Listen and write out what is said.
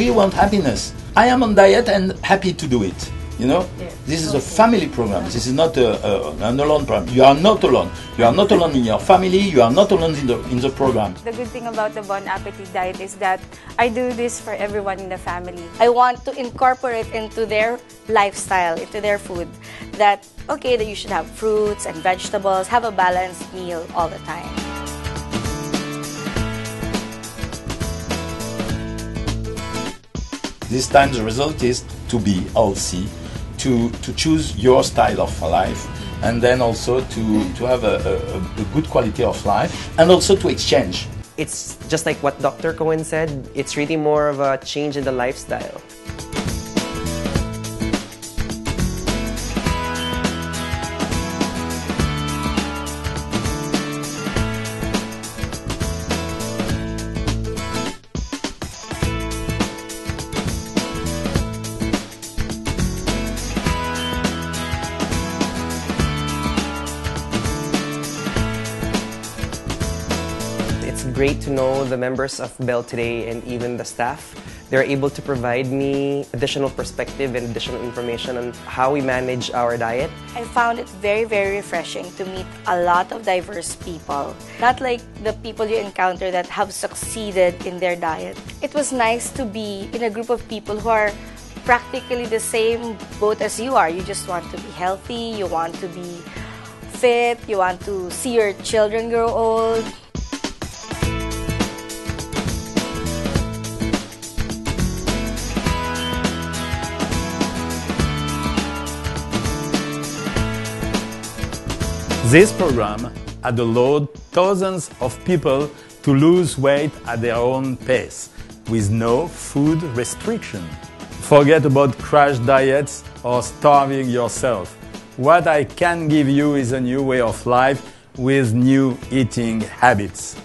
we want happiness. I am on diet and happy to do it. You know, this is a family program. This is not a, a, an alone program. You are not alone. You are not alone in your family. You are not alone in the in the program. The good thing about the Bon Appetit diet is that I do this for everyone in the family. I want to incorporate into their lifestyle, into their food, that okay, that you should have fruits and vegetables, have a balanced meal all the time. This time the result is to be healthy, to, to choose your style of life, and then also to, to have a, a, a good quality of life, and also to exchange. It's just like what Dr. Cohen said, it's really more of a change in the lifestyle. Great to know the members of Bell today and even the staff. They're able to provide me additional perspective and additional information on how we manage our diet. I found it very, very refreshing to meet a lot of diverse people. Not like the people you encounter that have succeeded in their diet. It was nice to be in a group of people who are practically the same boat as you are. You just want to be healthy, you want to be fit, you want to see your children grow old. This program had allowed thousands of people to lose weight at their own pace with no food restriction. Forget about crash diets or starving yourself. What I can give you is a new way of life with new eating habits.